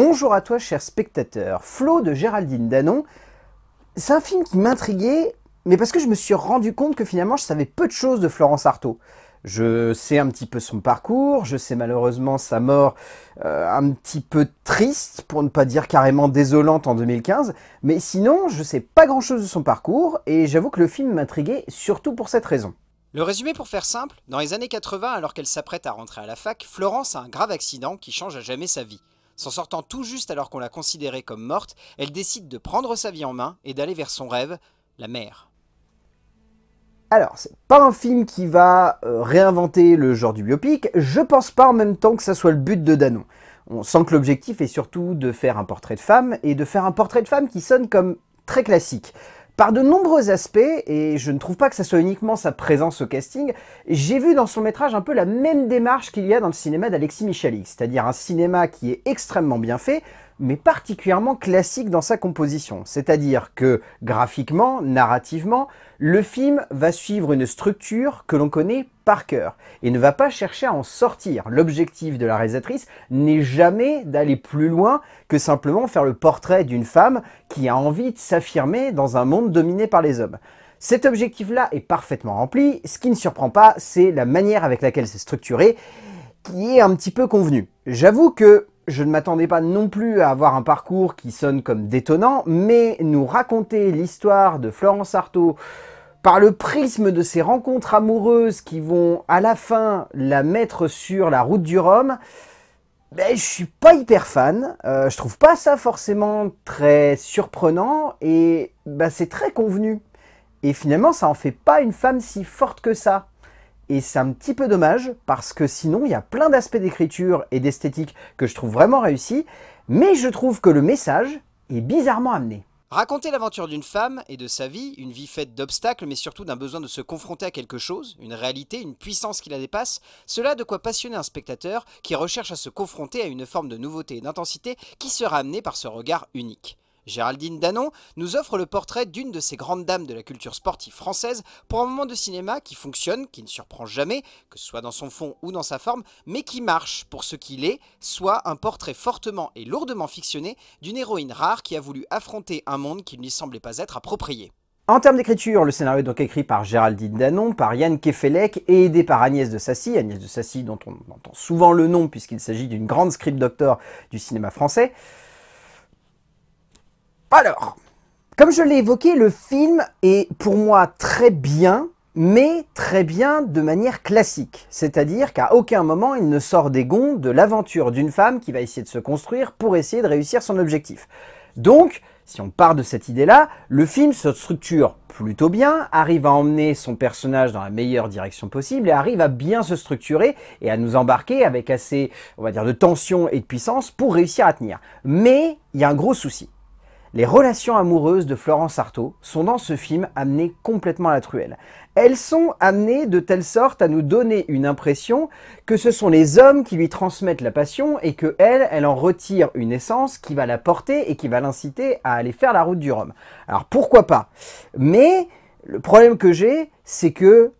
Bonjour à toi, cher spectateur. Flo de Géraldine Danon. C'est un film qui m'intriguait, mais parce que je me suis rendu compte que finalement je savais peu de choses de Florence Artaud. Je sais un petit peu son parcours, je sais malheureusement sa mort euh, un petit peu triste, pour ne pas dire carrément désolante en 2015, mais sinon je sais pas grand chose de son parcours, et j'avoue que le film m'intriguait surtout pour cette raison. Le résumé pour faire simple, dans les années 80, alors qu'elle s'apprête à rentrer à la fac, Florence a un grave accident qui change à jamais sa vie. S'en sortant tout juste alors qu'on l'a considérée comme morte, elle décide de prendre sa vie en main et d'aller vers son rêve, la mer. Alors, c'est pas un film qui va euh, réinventer le genre du biopic, je pense pas en même temps que ça soit le but de Danon. On sent que l'objectif est surtout de faire un portrait de femme, et de faire un portrait de femme qui sonne comme très classique. Par de nombreux aspects, et je ne trouve pas que ça soit uniquement sa présence au casting, j'ai vu dans son métrage un peu la même démarche qu'il y a dans le cinéma d'Alexis Michalik, c'est-à-dire un cinéma qui est extrêmement bien fait, mais particulièrement classique dans sa composition. C'est-à-dire que graphiquement, narrativement, le film va suivre une structure que l'on connaît cœur et ne va pas chercher à en sortir. L'objectif de la réalisatrice n'est jamais d'aller plus loin que simplement faire le portrait d'une femme qui a envie de s'affirmer dans un monde dominé par les hommes. Cet objectif-là est parfaitement rempli. Ce qui ne surprend pas, c'est la manière avec laquelle c'est structuré qui est un petit peu convenu. J'avoue que je ne m'attendais pas non plus à avoir un parcours qui sonne comme détonnant, mais nous raconter l'histoire de Florence Artaud par le prisme de ces rencontres amoureuses qui vont à la fin la mettre sur la route du Rhum, ben, je suis pas hyper fan, euh, je trouve pas ça forcément très surprenant et ben, c'est très convenu. Et finalement ça en fait pas une femme si forte que ça. Et c'est un petit peu dommage parce que sinon il y a plein d'aspects d'écriture et d'esthétique que je trouve vraiment réussis, mais je trouve que le message est bizarrement amené. Raconter l'aventure d'une femme et de sa vie, une vie faite d'obstacles mais surtout d'un besoin de se confronter à quelque chose, une réalité, une puissance qui la dépasse, cela a de quoi passionner un spectateur qui recherche à se confronter à une forme de nouveauté et d'intensité qui sera amenée par ce regard unique. Géraldine Danon nous offre le portrait d'une de ces grandes dames de la culture sportive française pour un moment de cinéma qui fonctionne, qui ne surprend jamais, que ce soit dans son fond ou dans sa forme, mais qui marche pour ce qu'il est, soit un portrait fortement et lourdement fictionné d'une héroïne rare qui a voulu affronter un monde qui ne lui semblait pas être approprié. En termes d'écriture, le scénario est donc écrit par Géraldine Danon, par Yann Kefelec et aidé par Agnès de Sassy, Agnès de Sassy dont on entend souvent le nom puisqu'il s'agit d'une grande script doctor du cinéma français. Alors, comme je l'ai évoqué, le film est pour moi très bien, mais très bien de manière classique. C'est-à-dire qu'à aucun moment il ne sort des gonds de l'aventure d'une femme qui va essayer de se construire pour essayer de réussir son objectif. Donc, si on part de cette idée-là, le film se structure plutôt bien, arrive à emmener son personnage dans la meilleure direction possible et arrive à bien se structurer et à nous embarquer avec assez, on va dire, de tension et de puissance pour réussir à tenir. Mais il y a un gros souci. Les relations amoureuses de Florence Artaud sont dans ce film amenées complètement à la truelle. Elles sont amenées de telle sorte à nous donner une impression que ce sont les hommes qui lui transmettent la passion et que elle, elle en retire une essence qui va la porter et qui va l'inciter à aller faire la route du Rhum. Alors pourquoi pas? Mais le problème que j'ai, c'est que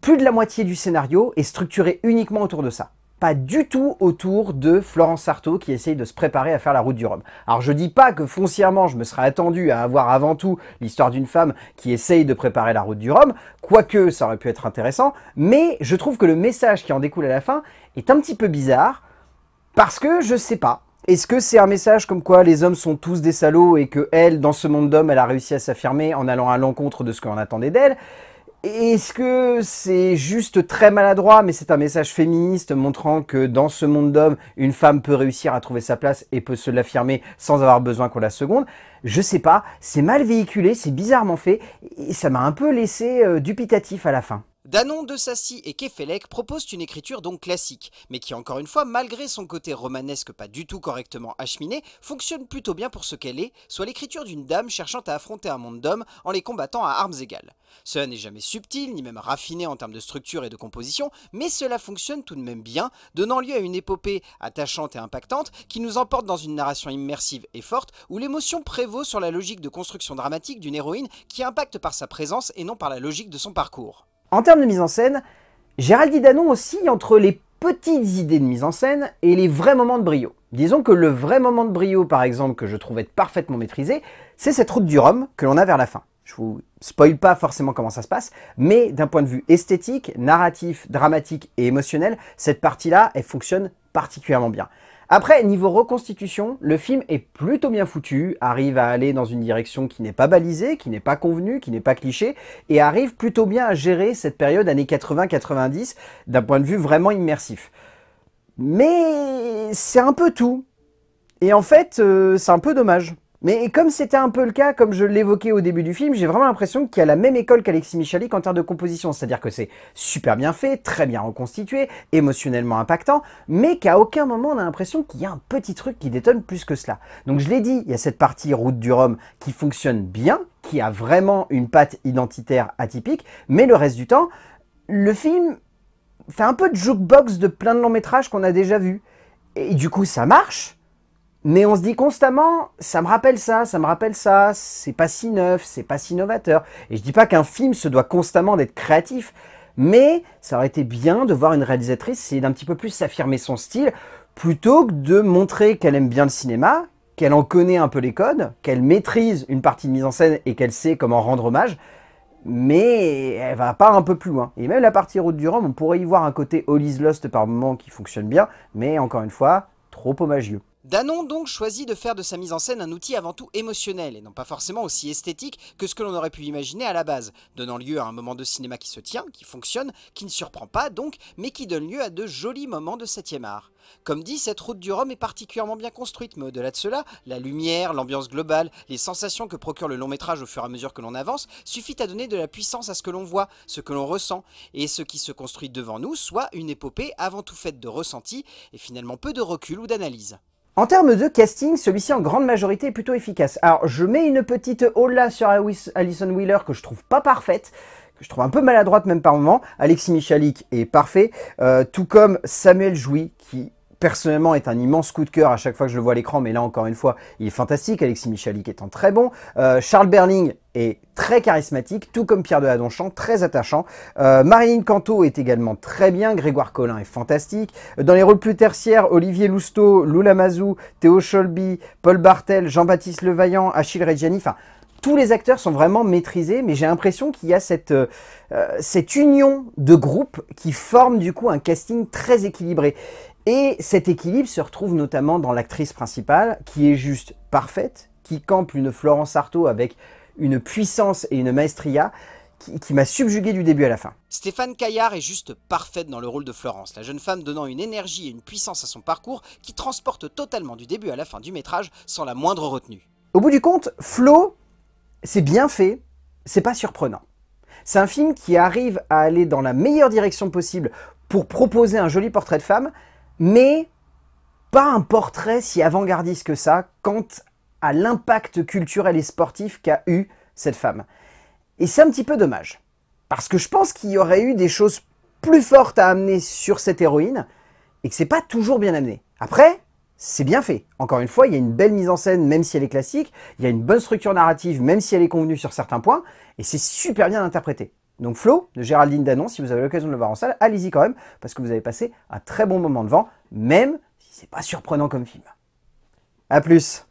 plus de la moitié du scénario est structuré uniquement autour de ça pas du tout autour de Florence Sarto qui essaye de se préparer à faire la route du Rhum. Alors je dis pas que foncièrement je me serais attendu à avoir avant tout l'histoire d'une femme qui essaye de préparer la route du Rhum, quoique ça aurait pu être intéressant, mais je trouve que le message qui en découle à la fin est un petit peu bizarre, parce que je sais pas. Est-ce que c'est un message comme quoi les hommes sont tous des salauds et que elle, dans ce monde d'hommes, elle a réussi à s'affirmer en allant à l'encontre de ce qu'on attendait d'elle? Est-ce que c'est juste très maladroit, mais c'est un message féministe montrant que dans ce monde d'hommes, une femme peut réussir à trouver sa place et peut se l'affirmer sans avoir besoin qu'on la seconde? Je sais pas, c'est mal véhiculé, c'est bizarrement fait, et ça m'a un peu laissé euh, dubitatif à la fin. Danon, De Sassy et Kefelec proposent une écriture donc classique, mais qui encore une fois, malgré son côté romanesque pas du tout correctement acheminé, fonctionne plutôt bien pour ce qu'elle est, soit l'écriture d'une dame cherchant à affronter un monde d'hommes en les combattant à armes égales. Cela n'est jamais subtil, ni même raffiné en termes de structure et de composition, mais cela fonctionne tout de même bien, donnant lieu à une épopée attachante et impactante qui nous emporte dans une narration immersive et forte, où l'émotion prévaut sur la logique de construction dramatique d'une héroïne qui impacte par sa présence et non par la logique de son parcours. En termes de mise en scène, Géraldine Danon oscille entre les petites idées de mise en scène et les vrais moments de brio. Disons que le vrai moment de brio, par exemple, que je trouve être parfaitement maîtrisé, c'est cette route du Rhum que l'on a vers la fin. Je vous spoil pas forcément comment ça se passe, mais d'un point de vue esthétique, narratif, dramatique et émotionnel, cette partie-là, elle fonctionne particulièrement bien. Après, niveau reconstitution, le film est plutôt bien foutu, arrive à aller dans une direction qui n'est pas balisée, qui n'est pas convenue, qui n'est pas cliché, et arrive plutôt bien à gérer cette période années 80-90 d'un point de vue vraiment immersif. Mais c'est un peu tout. Et en fait, euh, c'est un peu dommage. Mais comme c'était un peu le cas, comme je l'évoquais au début du film, j'ai vraiment l'impression qu'il y a la même école qu'Alexis Michalik en termes de composition. C'est-à-dire que c'est super bien fait, très bien reconstitué, émotionnellement impactant, mais qu'à aucun moment on a l'impression qu'il y a un petit truc qui détonne plus que cela. Donc je l'ai dit, il y a cette partie route du Rhum qui fonctionne bien, qui a vraiment une patte identitaire atypique, mais le reste du temps, le film fait un peu de jukebox de plein de longs métrages qu'on a déjà vus. Et du coup ça marche, mais on se dit constamment, ça me rappelle ça, ça me rappelle ça, c'est pas si neuf, c'est pas si novateur. Et je dis pas qu'un film se doit constamment d'être créatif, mais ça aurait été bien de voir une réalisatrice essayer d'un petit peu plus s'affirmer son style, plutôt que de montrer qu'elle aime bien le cinéma, qu'elle en connaît un peu les codes, qu'elle maîtrise une partie de mise en scène et qu'elle sait comment rendre hommage, mais elle va pas un peu plus loin. Et même la partie Route du Rhum, on pourrait y voir un côté All is Lost par moment qui fonctionne bien, mais encore une fois, trop hommageux. Danon donc choisit de faire de sa mise en scène un outil avant tout émotionnel et non pas forcément aussi esthétique que ce que l'on aurait pu imaginer à la base, donnant lieu à un moment de cinéma qui se tient, qui fonctionne, qui ne surprend pas donc, mais qui donne lieu à de jolis moments de 7 art. Comme dit, cette route du Rhum est particulièrement bien construite, mais au-delà de cela, la lumière, l'ambiance globale, les sensations que procure le long métrage au fur et à mesure que l'on avance, suffit à donner de la puissance à ce que l'on voit, ce que l'on ressent, et ce qui se construit devant nous soit une épopée avant tout faite de ressenti et finalement peu de recul ou d'analyse. En termes de casting, celui-ci en grande majorité est plutôt efficace. Alors je mets une petite hola sur Alison Wheeler que je trouve pas parfaite, que je trouve un peu maladroite même par moment. Alexis Michalik est parfait, euh, tout comme Samuel Jouy qui personnellement est un immense coup de cœur à chaque fois que je le vois à l'écran, mais là encore une fois, il est fantastique, Alexis Michalik étant très bon. Euh, Charles Berling est très charismatique, tout comme Pierre de Hadonchamp, très attachant. Euh, Marilyn Canto est également très bien, Grégoire Collin est fantastique. Dans les rôles plus tertiaires, Olivier Lousteau, Lula Mazou, Théo Scholby, Paul Bartel, Jean-Baptiste Levaillant, Achille Reggiani, enfin tous les acteurs sont vraiment maîtrisés, mais j'ai l'impression qu'il y a cette, euh, cette union de groupe qui forme du coup un casting très équilibré. Et cet équilibre se retrouve notamment dans l'actrice principale, qui est juste parfaite, qui campe une Florence Artaud avec une puissance et une maestria qui, m'a subjugué du début à la fin. Stéphane Caillard est juste parfaite dans le rôle de Florence, la jeune femme donnant une énergie et une puissance à son parcours qui transporte totalement du début à la fin du métrage sans la moindre retenue. Au bout du compte, Flo, c'est bien fait, c'est pas surprenant. C'est un film qui arrive à aller dans la meilleure direction possible pour proposer un joli portrait de femme, mais pas un portrait si avant-gardiste que ça quant à l'impact culturel et sportif qu'a eu cette femme. Et c'est un petit peu dommage, parce que je pense qu'il y aurait eu des choses plus fortes à amener sur cette héroïne, et que c'est pas toujours bien amené. Après, c'est bien fait. Encore une fois, il y a une belle mise en scène, même si elle est classique, il y a une bonne structure narrative, même si elle est convenue sur certains points, et c'est super bien interprété. Donc Flo, de Géraldine Danon, si vous avez l'occasion de le voir en salle, allez-y quand même, parce que vous avez passé un très bon moment devant, même si c'est pas surprenant comme film. A plus